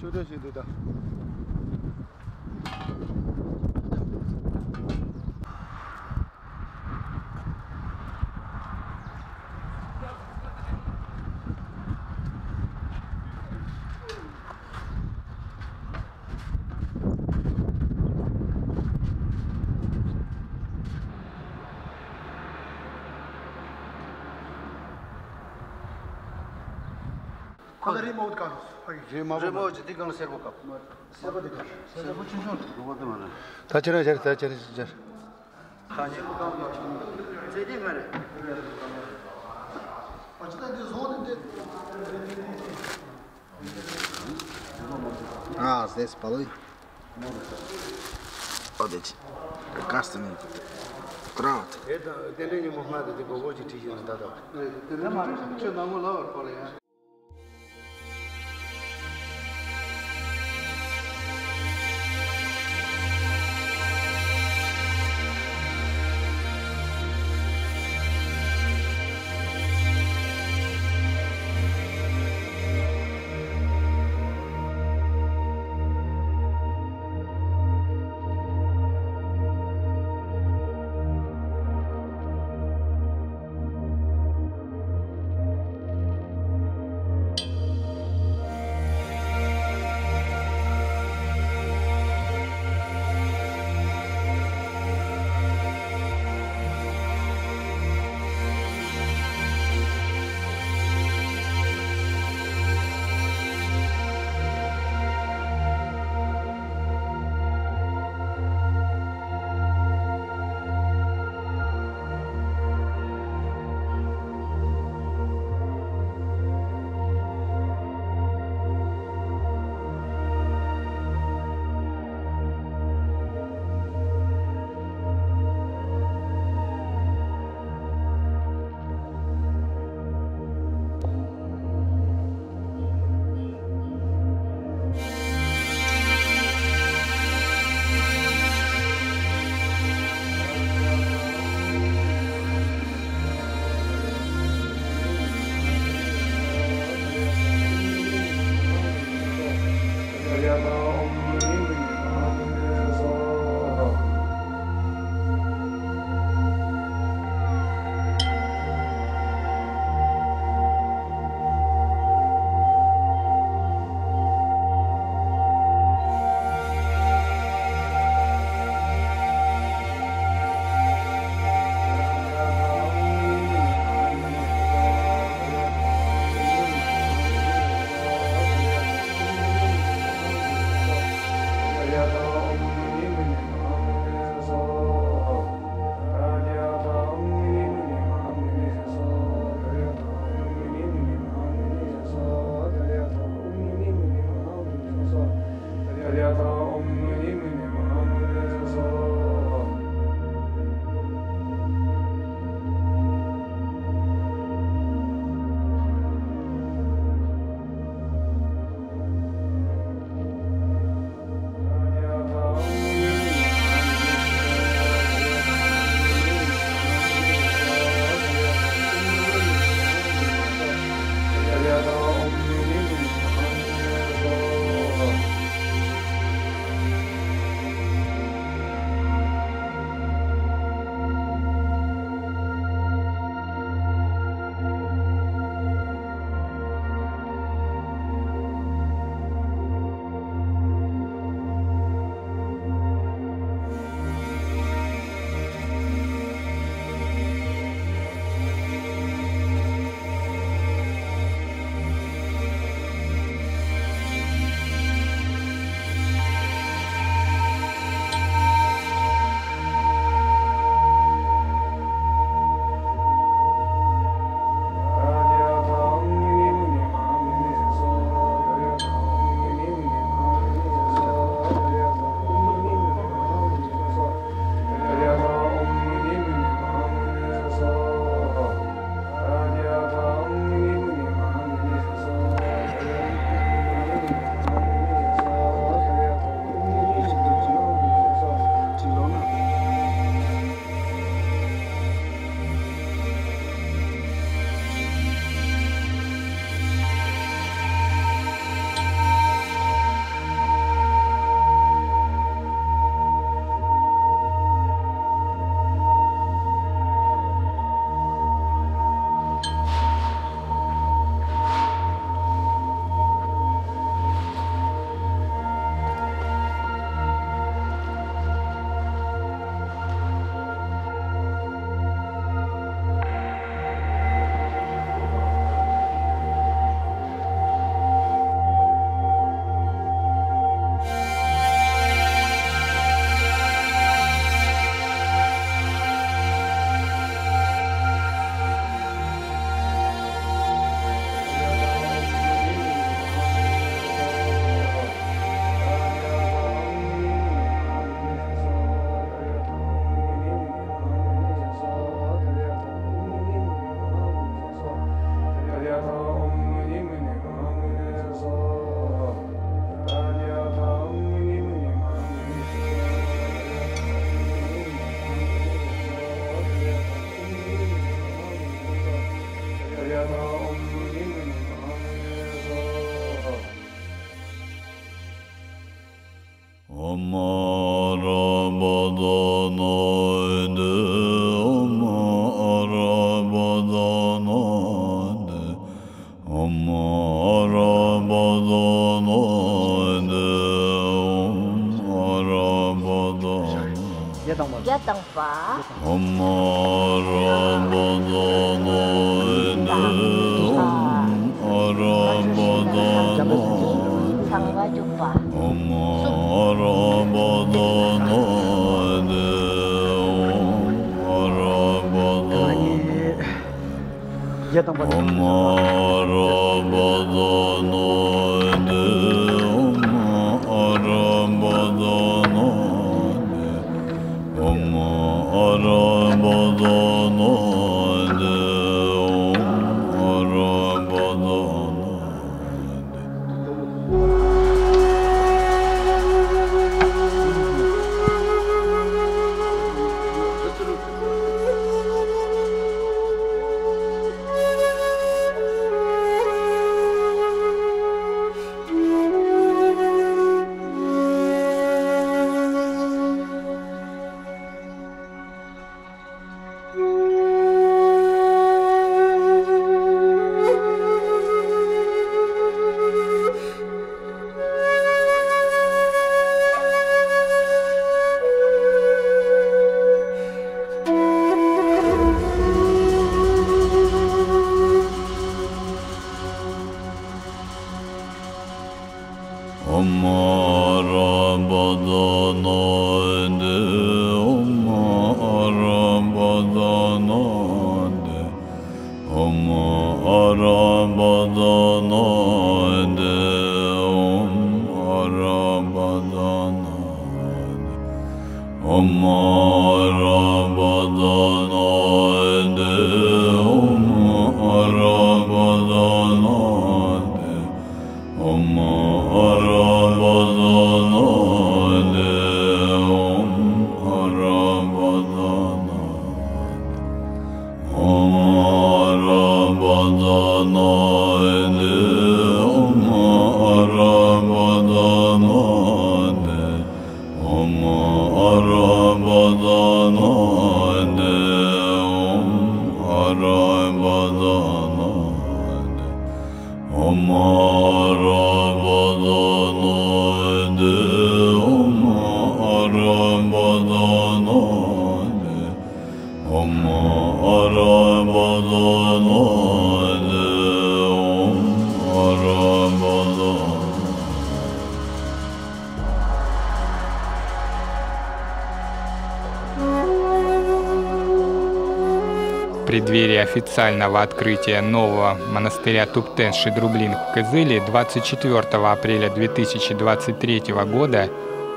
修这些都的。 예, 쇼대시대다. Quando remote carros. Aí. Remote digan servo kap. Servo de carro. Servo çinjon. Doğru mu? 다치나 잘 다치나 진짜. Khani bu kam yok. Zedi mare. Açıdan de zone de А, здесь полы. Вот эти. Кастами. Траут. Это денег Мухаммад это поводит тысячу Hare Omar Abadana Anadem Om Om преддверии официального открытия нового монастыря Туптен Шидрублин в Кызыле 24 апреля 2023 года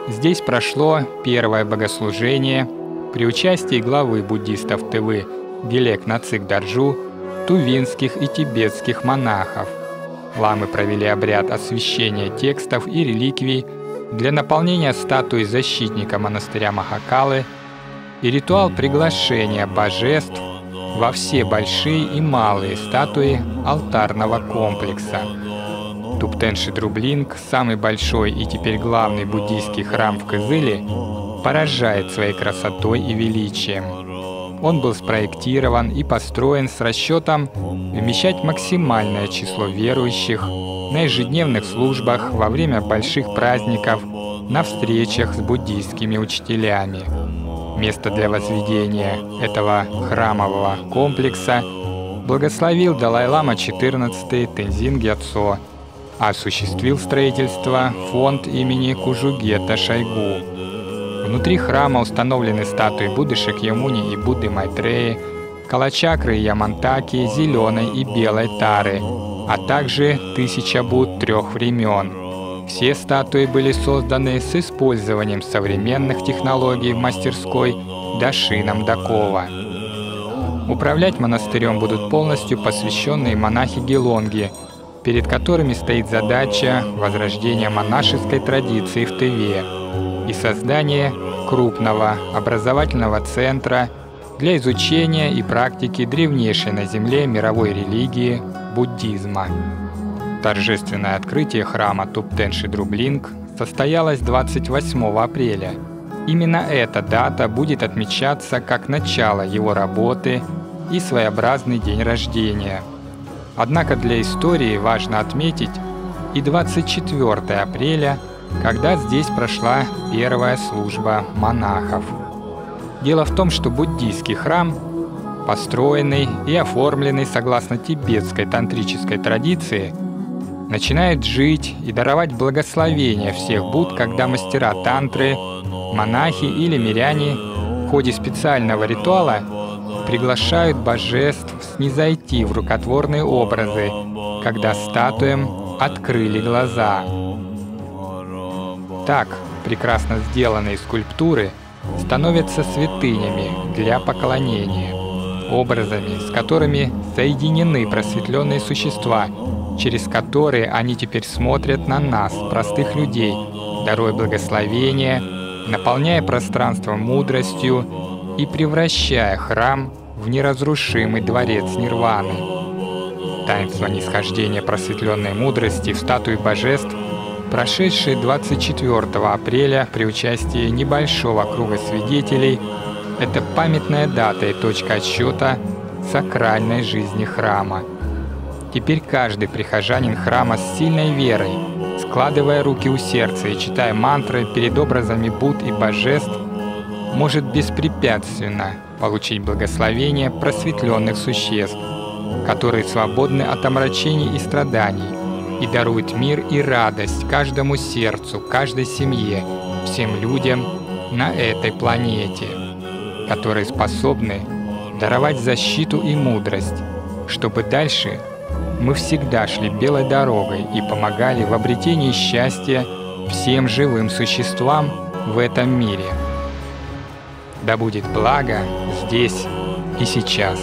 здесь прошло первое богослужение при участии главы буддистов ТВ Гелек Нацик Даржу, тувинских и тибетских монахов. Ламы провели обряд освящения текстов и реликвий для наполнения статуи защитника монастыря Махакалы и ритуал приглашения божеств во все большие и малые статуи алтарного комплекса. Туптен Шидрублинг, самый большой и теперь главный буддийский храм в Кызыле, поражает своей красотой и величием. Он был спроектирован и построен с расчетом вмещать максимальное число верующих на ежедневных службах, во время больших праздников, на встречах с буддийскими учителями. Место для возведения этого храмового комплекса благословил Далай-лама XIV Тензин Гяцо, осуществил строительство фонд имени Кужугета Шойгу. Внутри храма установлены статуи Будды Шакьямуни и Будды Майтреи, Калачакры Ямантаки, зеленой и белой тары, а также тысяча Будд трех времен. Все статуи были созданы с использованием современных технологий в мастерской Дашином Дакова. Управлять монастырем будут полностью посвященные монахи Гелонги, перед которыми стоит задача возрождения монашеской традиции в Тыве и создание крупного образовательного центра для изучения и практики древнейшей на Земле мировой религии – буддизма. Торжественное открытие храма Туптен Шидрублинг состоялась 28 апреля. Именно эта дата будет отмечаться как начало его работы и своеобразный день рождения. Однако для истории важно отметить и 24 апреля, когда здесь прошла первая служба монахов. Дело в том, что буддийский храм, построенный и оформленный согласно тибетской тантрической традиции, начинает жить и даровать благословение всех Будд, когда мастера тантры, монахи или миряне в ходе специального ритуала приглашают божеств снизойти в рукотворные образы, когда статуям открыли глаза. Так, прекрасно сделанные скульптуры становятся святынями для поклонения, образами, с которыми соединены просветленные существа, через которые они теперь смотрят на нас, простых людей, даруя благословение, наполняя пространство мудростью и превращая храм в неразрушимый дворец Нирваны. Таинство нисхождения просветленной мудрости в статуи божеств, прошедшие 24 апреля при участии небольшого круга свидетелей, это памятная дата и точка отсчета сакральной жизни храма. Теперь каждый прихожанин храма с сильной верой, складывая руки у сердца и читая мантры перед образами Будд и божеств, может беспрепятственно получить благословение просветленных существ, которые свободны от омрачений и страданий и даруют мир и радость каждому сердцу, каждой семье, всем людям на этой планете, которые способны даровать защиту и мудрость, чтобы дальше мы всегда шли белой дорогой и помогали в обретении счастья всем живым существам в этом мире. Да будет благо здесь и сейчас.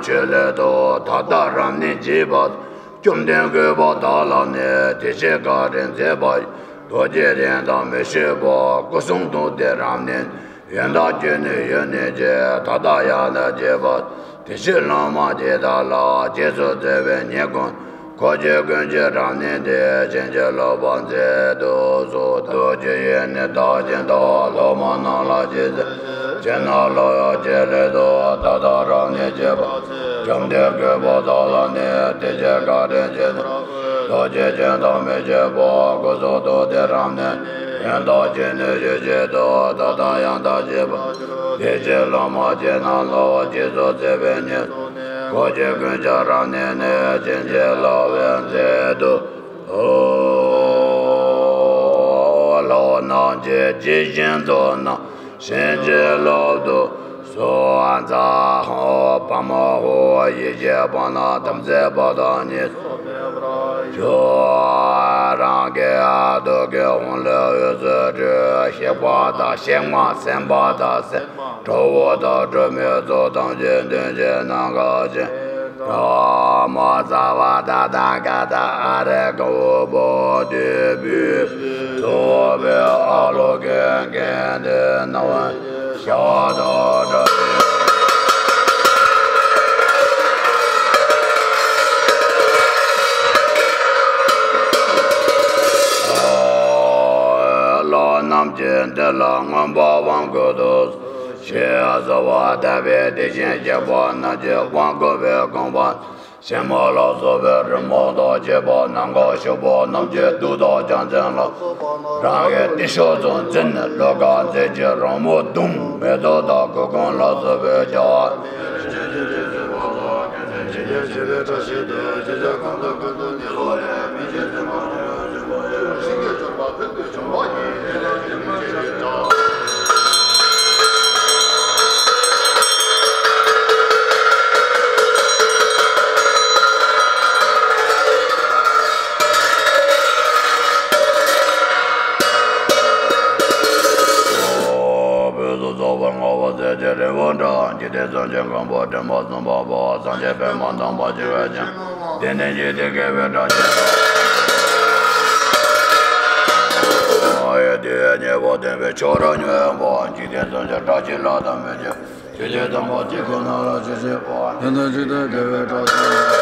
chele do tata ramni jibat chumden gobo dala ne teche karen zebay doje renda meshe bo kusung do de ramni yenda chene yene je tata yana jebat teche lama je dala jesu zebe nyekon koje genje rane de jenje lo banze do zo do je ye ne da jen do lo ma na la je je na lo ya je le do da da rane je ba. Jam de ge ba da la ne te je ga de je do je je do me je ba go zo do de ram ne. Yen da je ne je je do da da yan da je ba. De je lo ma je na lo je zo je be ne. koje kunja rane ne tenje la wen ze do o lo na je je jen do na shen je lo do so an za ho pa mo ho ye je ba na dam ze ba da ni. Jo rāṅ gē ā dō gē hōng lē yu zē zhē xē bā dā xē mā sēn bā dā sēn 我到这面做当军军军能高兴，我莫扎瓦达达嘎达阿的古波的比，左边阿罗根根的那文，小到这边。南京的老王八王哥都。xie zawa tabi di xin xie po na ji guan go we gong ban xin mo la su we ri mo do ji po nang go xiu po nam ji du do jiang zhen la rang ye di shou zong zhen lo ga zi ji rong mo dung me do da gu gong la su we jia wa 姐姐，姐姐，我做，姐姐，姐姐，这些的，姐姐，看到看。dhāmbā dhāmbā bā sāñcē pē mā dhāmbā jīvē jīm tēnē jī tē kē pē rā jī māyē tē nyē bā tē pē chō rā nyē bā jī tē sāñcē rā jī lā dhāmbē jī jī jī dhāmbā jī kū nā rā jī jī bā tēnē jī tē kē pē rā jī